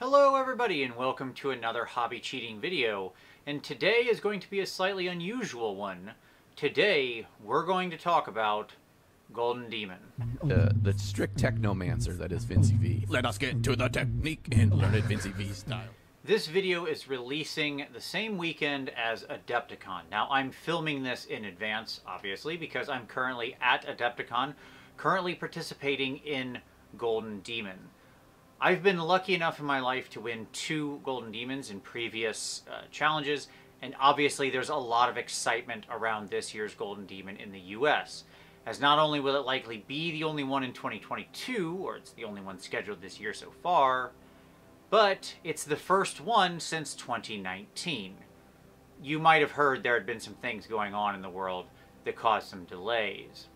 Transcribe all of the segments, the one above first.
Hello everybody and welcome to another hobby cheating video. And today is going to be a slightly unusual one. Today we're going to talk about Golden Demon. Uh, the strict technomancer that is Vincey V. Let us get to the technique and learn it Vincey V style. This video is releasing the same weekend as Adepticon. Now I'm filming this in advance, obviously, because I'm currently at Adepticon, currently participating in Golden Demon. I've been lucky enough in my life to win two Golden Demons in previous uh, challenges, and obviously there's a lot of excitement around this year's Golden Demon in the US, as not only will it likely be the only one in 2022, or it's the only one scheduled this year so far, but it's the first one since 2019. You might have heard there had been some things going on in the world that caused some delays.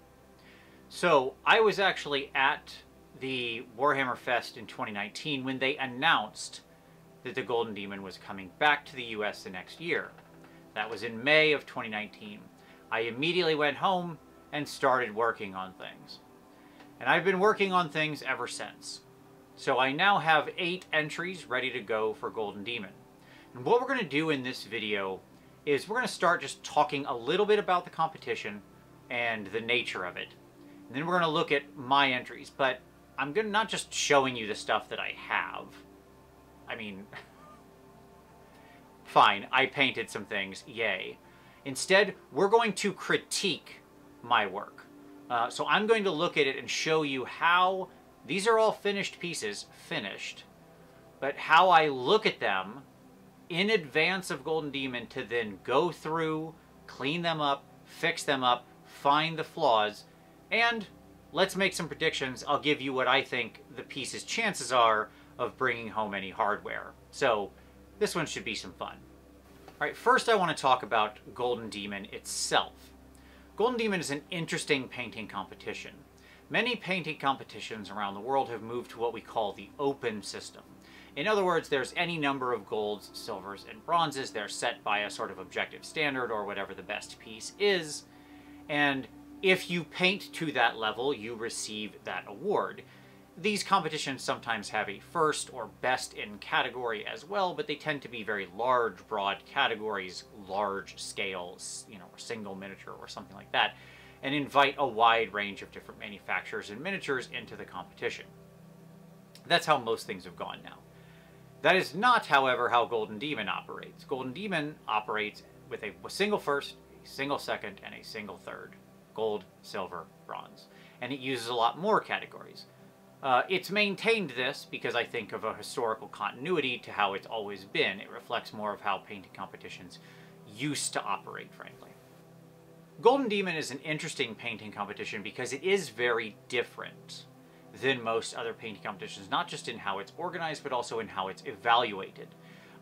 So I was actually at the Warhammer Fest in 2019 when they announced that the Golden Demon was coming back to the US the next year. That was in May of 2019. I immediately went home and started working on things. And I've been working on things ever since. So I now have eight entries ready to go for Golden Demon. And what we're going to do in this video is we're going to start just talking a little bit about the competition and the nature of it. And then we're going to look at my entries, but I'm to not just showing you the stuff that I have. I mean, fine, I painted some things, yay. Instead, we're going to critique my work. Uh, so I'm going to look at it and show you how these are all finished pieces, finished, but how I look at them in advance of Golden Demon to then go through, clean them up, fix them up, find the flaws, and let's make some predictions. I'll give you what I think the piece's chances are of bringing home any hardware. So this one should be some fun. All right, first I want to talk about Golden Demon itself. Golden Demon is an interesting painting competition. Many painting competitions around the world have moved to what we call the open system. In other words, there's any number of golds, silvers, and bronzes. They're set by a sort of objective standard or whatever the best piece is. And if you paint to that level, you receive that award. These competitions sometimes have a first or best in category as well, but they tend to be very large, broad categories, large scales, you know, single miniature or something like that, and invite a wide range of different manufacturers and miniatures into the competition. That's how most things have gone now. That is not, however, how Golden Demon operates. Golden Demon operates with a single first, a single second, and a single third gold, silver, bronze. And it uses a lot more categories. Uh, it's maintained this because I think of a historical continuity to how it's always been. It reflects more of how painting competitions used to operate, frankly. Golden Demon is an interesting painting competition because it is very different than most other painting competitions, not just in how it's organized, but also in how it's evaluated.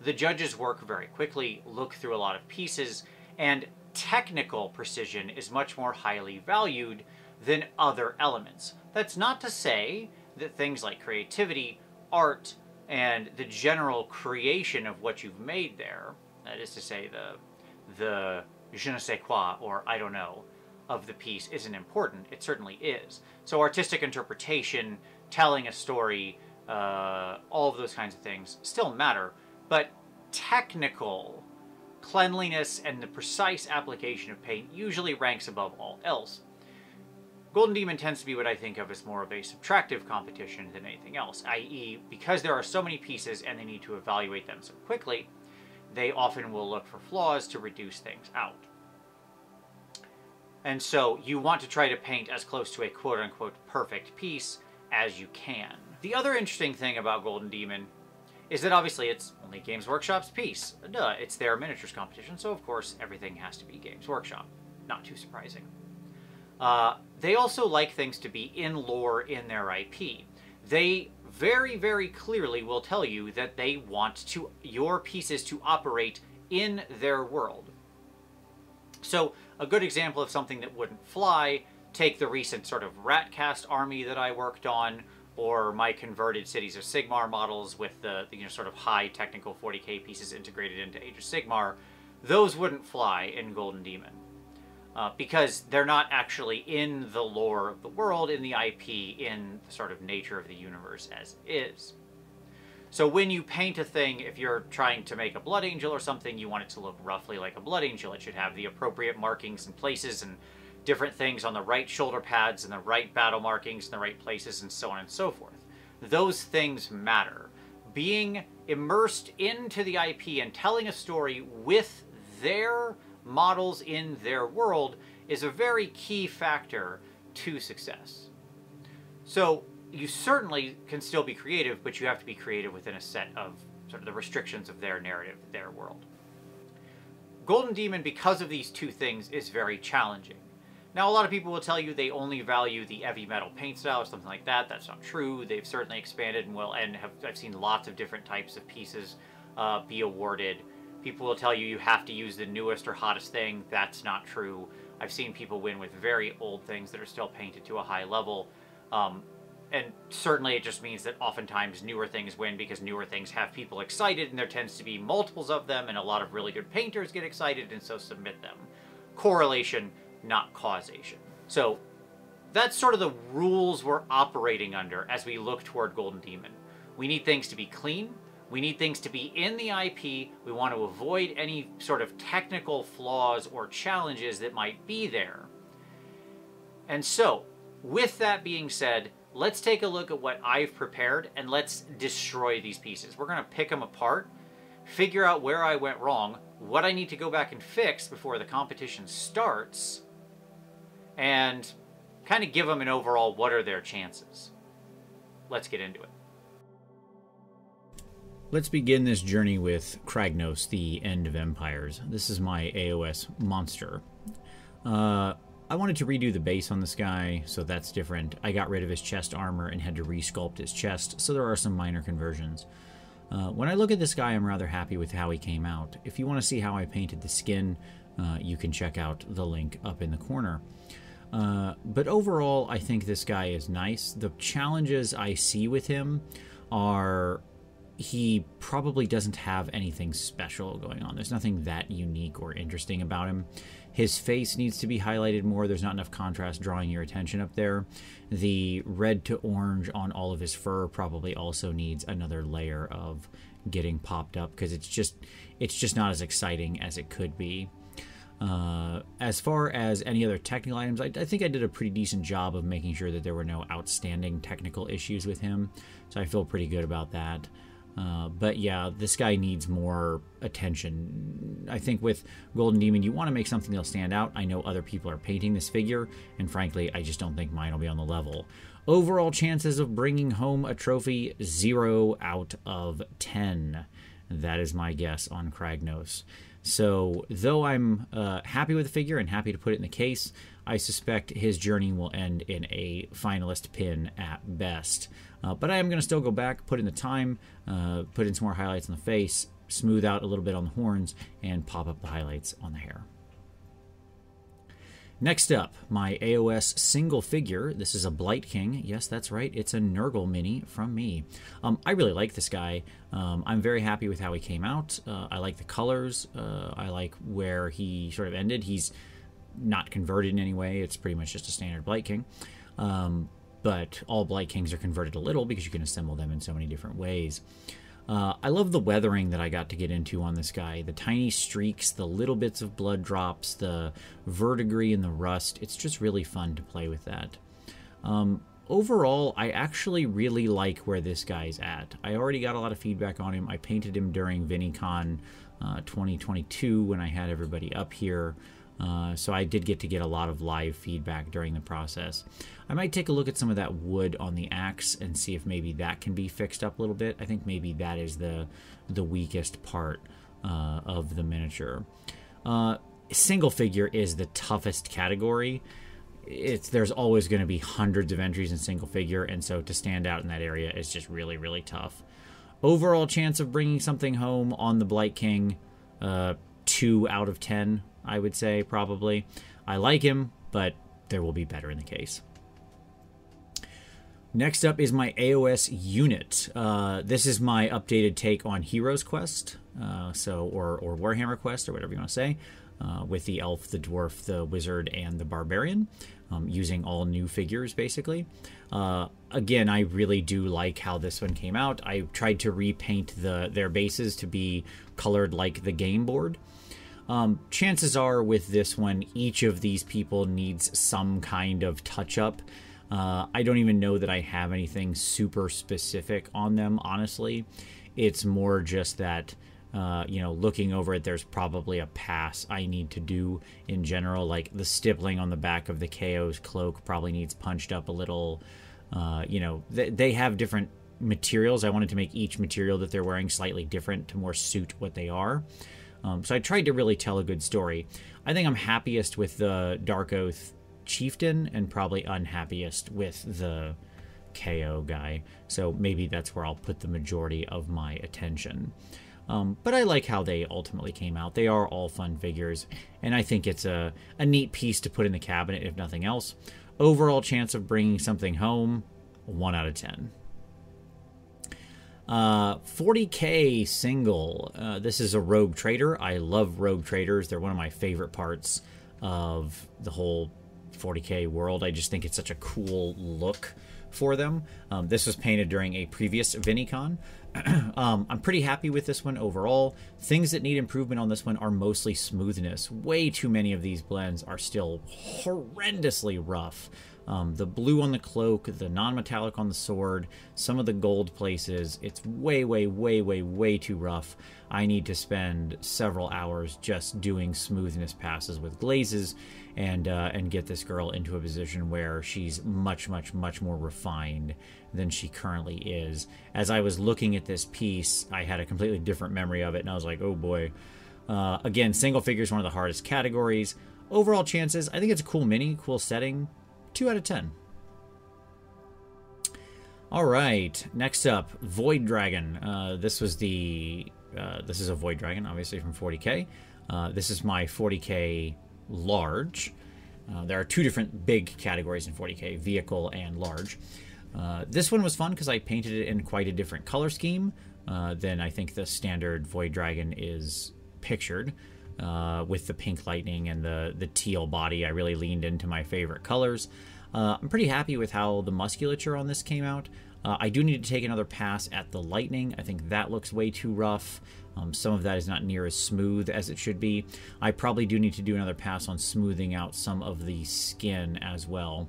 The judges work very quickly, look through a lot of pieces, and technical precision is much more highly valued than other elements. That's not to say that things like creativity, art, and the general creation of what you've made there, that is to say the, the je ne sais quoi, or I don't know, of the piece isn't important. It certainly is. So artistic interpretation, telling a story, uh, all of those kinds of things still matter, but technical cleanliness and the precise application of paint usually ranks above all else. Golden Demon tends to be what I think of as more of a subtractive competition than anything else, i.e., because there are so many pieces and they need to evaluate them so quickly, they often will look for flaws to reduce things out. And so you want to try to paint as close to a quote-unquote perfect piece as you can. The other interesting thing about Golden Demon is that obviously it's only Games Workshop's piece. Duh, it's their miniatures competition, so of course everything has to be Games Workshop. Not too surprising. Uh, they also like things to be in lore in their IP. They very, very clearly will tell you that they want to your pieces to operate in their world. So a good example of something that wouldn't fly, take the recent sort of Ratcast army that I worked on, or my converted Cities of Sigmar models with the, the, you know sort of high technical 40k pieces integrated into Age of Sigmar, those wouldn't fly in Golden Demon. Uh, because they're not actually in the lore of the world, in the IP, in the sort of nature of the universe as is. So when you paint a thing, if you're trying to make a blood angel or something, you want it to look roughly like a blood angel. It should have the appropriate markings and places and different things on the right shoulder pads and the right battle markings in the right places and so on and so forth. Those things matter. Being immersed into the IP and telling a story with their models in their world is a very key factor to success. So you certainly can still be creative, but you have to be creative within a set of sort of the restrictions of their narrative, their world. Golden Demon, because of these two things, is very challenging. Now, a lot of people will tell you they only value the heavy metal paint style or something like that. That's not true. They've certainly expanded and will, and have I've seen lots of different types of pieces uh, be awarded. People will tell you you have to use the newest or hottest thing. That's not true. I've seen people win with very old things that are still painted to a high level. Um, and certainly it just means that oftentimes newer things win because newer things have people excited and there tends to be multiples of them and a lot of really good painters get excited and so submit them. Correlation not causation. So that's sort of the rules we're operating under as we look toward Golden Demon. We need things to be clean. We need things to be in the IP. We want to avoid any sort of technical flaws or challenges that might be there. And so, with that being said, let's take a look at what I've prepared and let's destroy these pieces. We're going to pick them apart, figure out where I went wrong, what I need to go back and fix before the competition starts, and kind of give them an overall what are their chances. Let's get into it. Let's begin this journey with Kragnos, the End of Empires. This is my AOS monster. Uh, I wanted to redo the base on this guy, so that's different. I got rid of his chest armor and had to resculpt his chest, so there are some minor conversions. Uh, when I look at this guy, I'm rather happy with how he came out. If you want to see how I painted the skin, uh, you can check out the link up in the corner. Uh, but overall, I think this guy is nice. The challenges I see with him are he probably doesn't have anything special going on. There's nothing that unique or interesting about him. His face needs to be highlighted more. There's not enough contrast drawing your attention up there. The red to orange on all of his fur probably also needs another layer of getting popped up because it's just it's just not as exciting as it could be. Uh, as far as any other technical items, I, I, think I did a pretty decent job of making sure that there were no outstanding technical issues with him, so I feel pretty good about that. Uh, but yeah, this guy needs more attention. I think with Golden Demon, you want to make something that'll stand out. I know other people are painting this figure, and frankly, I just don't think mine will be on the level. Overall chances of bringing home a trophy, 0 out of 10. That is my guess on Kragnos. So, though I'm uh, happy with the figure and happy to put it in the case, I suspect his journey will end in a finalist pin at best. Uh, but I am going to still go back, put in the time, uh, put in some more highlights on the face, smooth out a little bit on the horns, and pop up the highlights on the hair. Next up, my AOS single figure. This is a Blight King. Yes, that's right. It's a Nurgle mini from me. Um, I really like this guy. Um, I'm very happy with how he came out. Uh, I like the colors. Uh, I like where he sort of ended. He's not converted in any way. It's pretty much just a standard Blight King. Um, but all Blight Kings are converted a little because you can assemble them in so many different ways. Uh, I love the weathering that I got to get into on this guy. The tiny streaks, the little bits of blood drops, the verdigris and the rust. It's just really fun to play with that. Um, overall, I actually really like where this guy's at. I already got a lot of feedback on him. I painted him during VinnyCon uh, 2022 when I had everybody up here. Uh, so I did get to get a lot of live feedback during the process. I might take a look at some of that wood on the axe and see if maybe that can be fixed up a little bit. I think maybe that is the the weakest part uh, of the miniature. Uh, single figure is the toughest category. It's there's always going to be hundreds of entries in single figure, and so to stand out in that area is just really really tough. Overall chance of bringing something home on the Blight King, uh, two out of ten I would say, probably. I like him, but there will be better in the case. Next up is my AOS unit. Uh, this is my updated take on Heroes Quest, uh, so or or Warhammer Quest or whatever you want to say. uh, with the elf, the dwarf, the wizard, and the barbarian, um, using all new figures basically. Uh, again, I really do like how this one came out. I tried to repaint the their bases to be colored like the game board. Um, chances are with this one, each of these people needs some kind of touch up. Uh, I don't even know that I have anything super specific on them, honestly. It's more just that, uh, you know, looking over it, there's probably a pass I need to do in general. Like the stippling on the back of the KO's cloak probably needs punched up a little. Uh, you know, they, they have different materials. I wanted to make each material that they're wearing slightly different to more suit what they are. Um, so I tried to really tell a good story. I think I'm happiest with the Dark Oath Chieftain and probably unhappiest with the KO guy. So maybe that's where I'll put the majority of my attention. Um, but I like how they ultimately came out. They are all fun figures, and I think it's a, a neat piece to put in the cabinet, if nothing else. Overall chance of bringing something home, 1 out of 10. Uh, 40k single. Uh, this is a rogue trader. I love rogue traders. They're one of my favorite parts of the whole 40k world. I just think it's such a cool look for them. Um, this was painted during a previous VinnyCon. um, I'm pretty happy with this one overall. Things that need improvement on this one are mostly smoothness. Way too many of these blends are still horrendously rough. Um, the blue on the cloak, the non-metallic on the sword, some of the gold places, it's way, way, way, way, way too rough. I need to spend several hours just doing smoothness passes with glazes and uh, and get this girl into a position where she's much, much, much more refined than she currently is. As I was looking at this piece, I had a completely different memory of it, and I was like, oh boy. Uh, again, single figure is one of the hardest categories. Overall chances, I think it's a cool mini, cool setting. 2 out of 10. All right, next up, Void Dragon. Uh, this was the uh, this is a Void Dragon, obviously from 40k. Uh, this is my 40k large. Uh, there are two different big categories in 40k: vehicle and large. Uh, this one was fun because I painted it in quite a different color scheme uh, than I think the standard Void Dragon is pictured. Uh, with the pink lightning and the the teal body. I really leaned into my favorite colors. Uh, I'm pretty happy with how the musculature on this came out. Uh, I do need to take another pass at the lightning. I think that looks way too rough. Um, some of that is not near as smooth as it should be. I probably do need to do another pass on smoothing out some of the skin as well.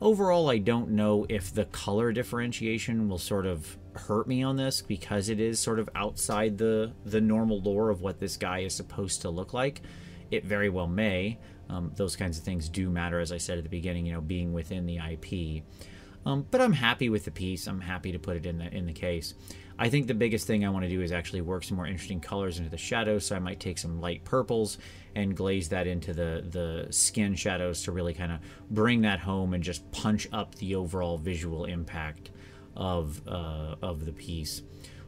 Overall, I don't know if the color differentiation will sort of hurt me on this because it is sort of outside the the normal lore of what this guy is supposed to look like. It very well may. Um, those kinds of things do matter, as I said at the beginning. You know, being within the IP. Um, but I'm happy with the piece. I'm happy to put it in the in the case. I think the biggest thing I want to do is actually work some more interesting colors into the shadows. So I might take some light purples and glaze that into the the skin shadows to really kind of bring that home and just punch up the overall visual impact of uh, of the piece.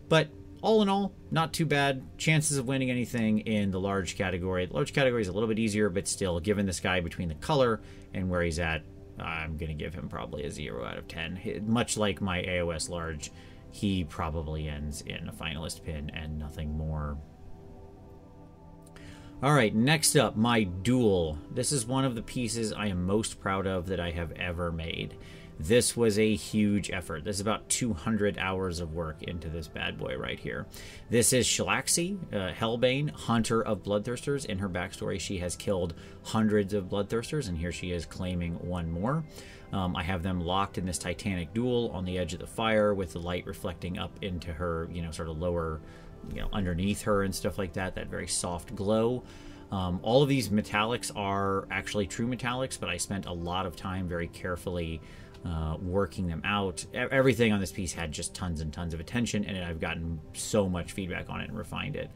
But all in all, not too bad. Chances of winning anything in the large category. The large category is a little bit easier, but still, given this guy between the color and where he's at, I'm going to give him probably a 0 out of 10. Much like my AOS large, he probably ends in a finalist pin and nothing more. All right, next up, my duel. This is one of the pieces I am most proud of that I have ever made. This was a huge effort. This is about 200 hours of work into this bad boy right here. This is Shalaxi, uh, Helbane, hunter of Bloodthirsters. In her backstory, she has killed hundreds of Bloodthirsters, and here she is claiming one more. Um, I have them locked in this titanic duel on the edge of the fire with the light reflecting up into her, you know, sort of lower, you know, underneath her and stuff like that, that very soft glow. Um, all of these metallics are actually true metallics, but I spent a lot of time very carefully uh, working them out. Everything on this piece had just tons and tons of attention, and I've gotten so much feedback on it and refined it.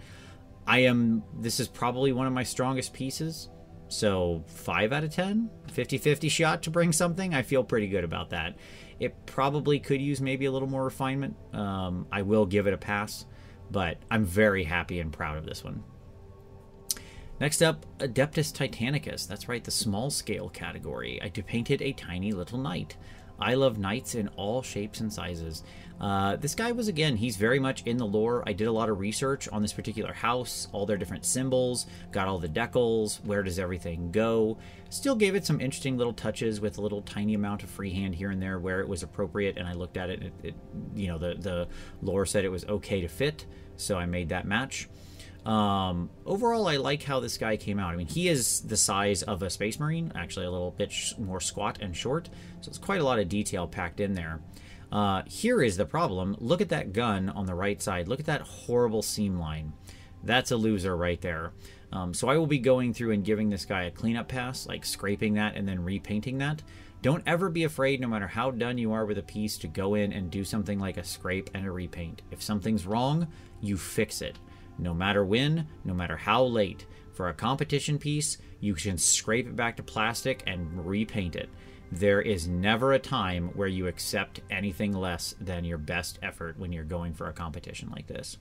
I am, this is probably one of my strongest pieces. So 5 out of 10, 50 50 shot to bring something. I feel pretty good about that. It probably could use maybe a little more refinement. Um, I will give it a pass, but I'm very happy and proud of this one. Next up, Adeptus Titanicus. That's right, the small scale category. I painted a tiny little knight. I love knights in all shapes and sizes. Uh, this guy was, again, he's very much in the lore. I did a lot of research on this particular house, all their different symbols, got all the decals, where does everything go. Still gave it some interesting little touches with a little tiny amount of freehand here and there where it was appropriate, and I looked at it, it, it you know, the, the lore said it was okay to fit, so I made that match. Um, overall, I like how this guy came out. I mean, he is the size of a Space Marine, actually a little bit more squat and short, so it's quite a lot of detail packed in there. Uh, here is the problem. Look at that gun on the right side. Look at that horrible seam line. That's a loser right there. Um, so I will be going through and giving this guy a cleanup pass, like scraping that and then repainting that. Don't ever be afraid, no matter how done you are with a piece, to go in and do something like a scrape and a repaint. If something's wrong, you fix it. No matter when, no matter how late. For a competition piece, you can scrape it back to plastic and repaint it. There is never a time where you accept anything less than your best effort when you're going for a competition like this.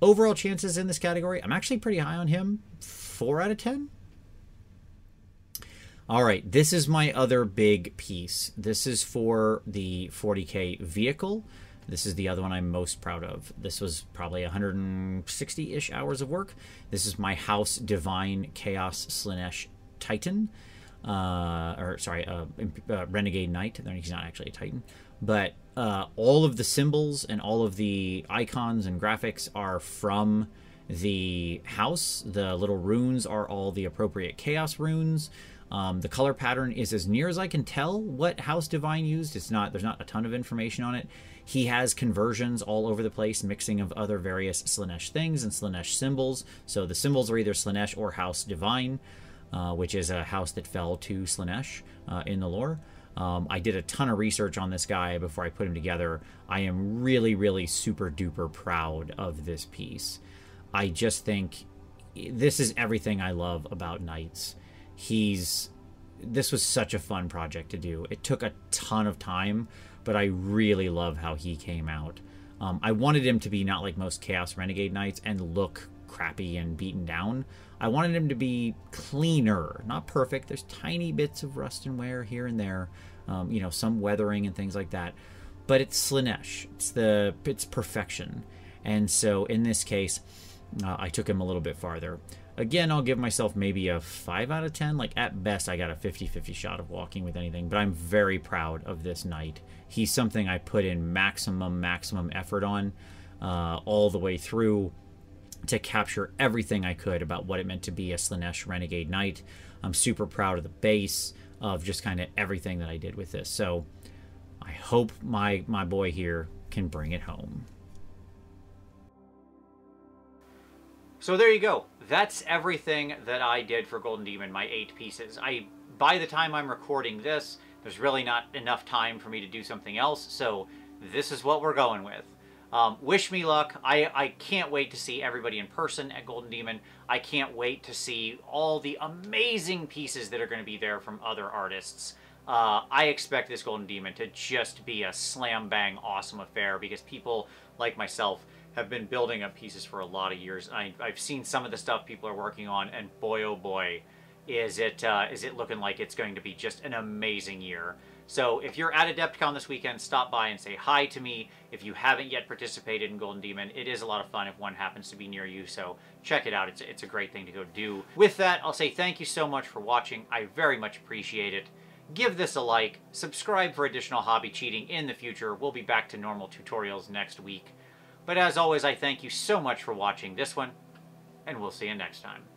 Overall chances in this category, I'm actually pretty high on him. 4 out of 10? All right, this is my other big piece. This is for the 40K vehicle. This is the other one I'm most proud of. This was probably 160 ish hours of work. This is my House Devine Chaos Slaanesh Titan uh, or sorry, uh, uh, Renegade Knight. He's not actually a Titan, but uh, all of the symbols and all of the icons and graphics are from the house. The little runes are all the appropriate Chaos runes. Um, the color pattern is as near as I can tell what House Devine used. It's not there's not a ton of information on it. He has conversions all over the place, mixing of other various Slaanesh things and Slaanesh symbols. So the symbols are either Slaanesh or House Devine uh, which is a house that fell to Slaanesh uh, in the lore. Um, I did a ton of research on this guy before I put him together. I am really, really super duper proud of this piece. I just think this is everything I love about Knights. He's this was such a fun project to do. It took a ton of time, but I really love how he came out. Um, I wanted him to be not like most Chaos Renegade Knights and look crappy and beaten down. I wanted him to be cleaner, not perfect. There's tiny bits of rust and wear here and there, um, you know, some weathering and things like that. But it's Slaanesh. It's the it's perfection. And so in this case, uh, I took him a little bit farther. Again, I'll give myself maybe a 5 out of 10. Like, at best, I got a 50 50 shot of walking with anything, but I'm very proud of this knight. He's something I put in maximum, maximum effort on uh, all the way through to capture everything I could about what it meant to be a Slaanesh Renegade Knight. I'm super proud of the base, of just kind of everything that I did with this. So I hope my, my boy here can bring it home. So there you go. That's everything that I did for Golden Demon, my eight pieces. I By the time I'm recording this, there's really not enough time for me to do something else, so this is what we're going with. Um, wish me luck. I, I can't wait to see everybody in person at Golden Demon. I can't wait to see all the amazing pieces that are going to be there from other artists. Uh, I expect this Golden Demon to just be a slam bang awesome affair because people like myself have been building up pieces for a lot of years. I, have seen some of the stuff people are working on, and boy oh boy, is it uh, is it looking like it's going to be just an amazing year. So if you're at Adepticon this weekend, stop by and say hi to me. If you haven't yet participated in Golden Demon, it is a lot of fun if one happens to be near you, so check it out. It's, it's a great thing to go do. With that, I'll say thank you so much for watching. I very much appreciate it. Give this a like, subscribe for additional hobby cheating in the future. We'll be back to normal tutorials next week. But as always, I thank you so much for watching this one, and we'll see you next time.